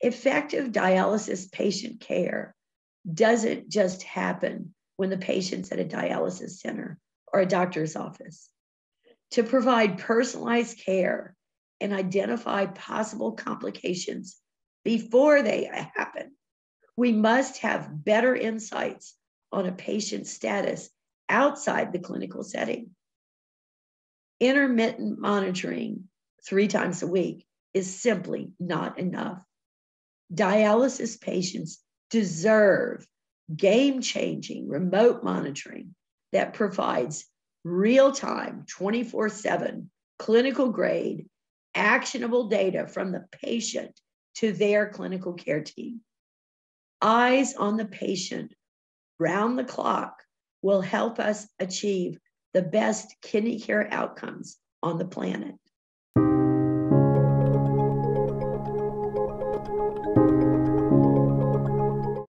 Effective dialysis patient care doesn't just happen when the patient's at a dialysis center or a doctor's office. To provide personalized care and identify possible complications before they happen, we must have better insights on a patient's status outside the clinical setting. Intermittent monitoring three times a week is simply not enough. Dialysis patients deserve game changing remote monitoring that provides real time, 24 7 clinical grade, actionable data from the patient to their clinical care team. Eyes on the patient round the clock will help us achieve the best kidney care outcomes on the planet.